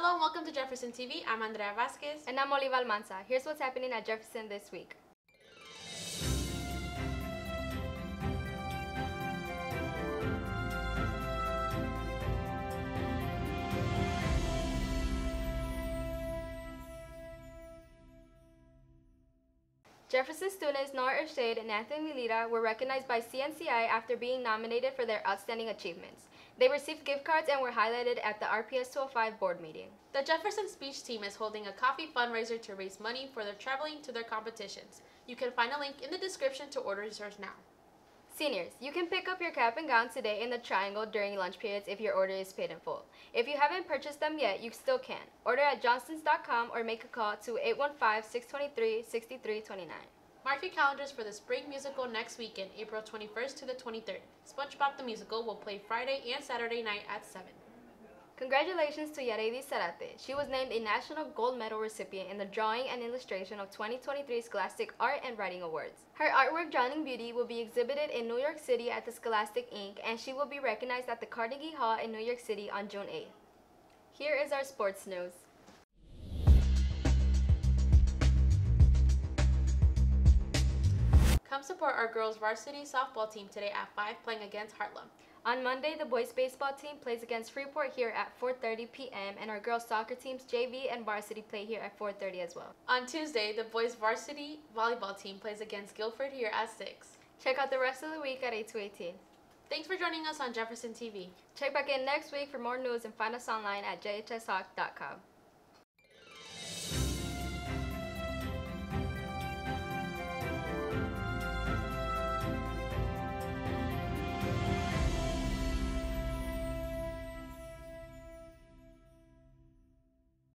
Hello and welcome to Jefferson TV. I'm Andrea Vasquez. And I'm Oliva Almanza. Here's what's happening at Jefferson this week. Jefferson students Nora Ershade and Anthony Lira were recognized by CNCI after being nominated for their outstanding achievements. They received gift cards and were highlighted at the RPS 205 board meeting. The Jefferson Speech Team is holding a coffee fundraiser to raise money for their traveling to their competitions. You can find a link in the description to order yours now. Seniors, you can pick up your cap and gown today in the Triangle during lunch periods if your order is paid in full. If you haven't purchased them yet, you still can. Order at jostens.com or make a call to 815-623-6329. Mark your calendars for the spring musical next weekend, April 21st to the 23rd. SpongeBob the Musical will play Friday and Saturday night at 7. Congratulations to Yaredi Sarate. She was named a National Gold Medal recipient in the Drawing and Illustration of 2023 Scholastic Art and Writing Awards. Her artwork, Drowning Beauty, will be exhibited in New York City at the Scholastic Inc., and she will be recognized at the Carnegie Hall in New York City on June 8th. Here is our sports news. Come support our girls varsity softball team today at 5 playing against Harlem. On Monday, the boys baseball team plays against Freeport here at 4.30 p.m. and our girls soccer teams JV and varsity play here at 4.30 as well. On Tuesday, the boys varsity volleyball team plays against Guilford here at 6. Check out the rest of the week at 8 to 18. Thanks for joining us on Jefferson TV. Check back in next week for more news and find us online at jhshawk.com.